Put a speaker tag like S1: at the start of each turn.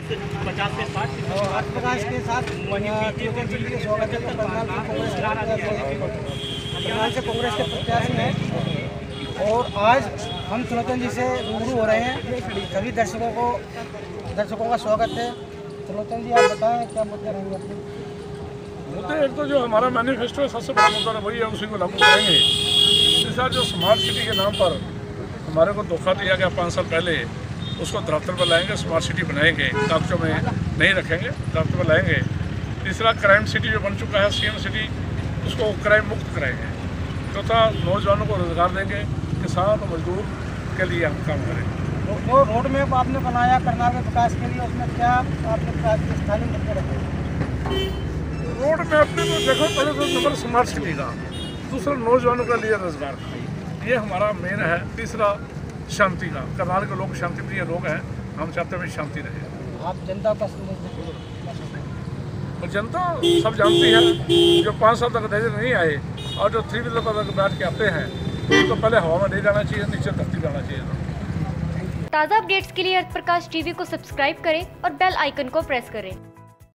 S1: प्रकाश के साथ स्वागत है। कांग्रेस से कांग्रेस के प्रत्याशी हैं। और आज हम त्रिलोचन जी से रूबरू हो रहे हैं। सभी दर्शकों को दर्शकों का स्वागत है। त्रिलोचन जी आप बताएँ क्या मुद्दे रहेंगे अपने?
S2: मुद्दे एक तो जो हमारा मैनिफेस्टो है सबसे बड़ा मुद्दा है वही है उसी को लागू करेंगे। दूसरा जो स्मार्ट सिटी के नाम पर हमारे को धोखा दिया गया पाँच साल पहले उसको दफ्तर पर लाएँगे स्मार्ट सिटी बनाएँगे। कागजों में नहीं रखेंगे दफ्तर पर लाएँगे। तीसरा क्राइम सिटी जो बन चुका है सीएम सिटी उसको क्राइम मुक्त कराएँगे। चौथा नौजवानों को रोज़गार देंगे किसान और मजदूर के लिए हम काम करेंगे।
S1: तो जो रोड मैप आपने बनाया करनाल के विकास के लिए उसमें क्या आपने स्थानीय मुद्दे रखे?
S2: रोड में अपने तो देखो पहले तो नंबर स्मार्ट सिटी का दूसरा नौजवानों के लिए रोज़गार का ये हमारा मेन है। तीसरा शांति का। करनाल के लोग शांति प्रिय लोग हैं। हम चाहते हैं शांति रहे।
S1: आप जनता का संदेश
S2: और जनता सब जानती है। जो पाँच साल तक नज़र नहीं आए और जो थ्री व्हीलर पर बैठ के आते हैं तो पहले हवा में नहीं जाना चाहिए नीचे धरती जाना चाहिए।
S3: ताज़ा अपडेट्स के लिए अर्थ प्रकाश टीवी को सब्सक्राइब करें और बेल आइकन को प्रेस करें।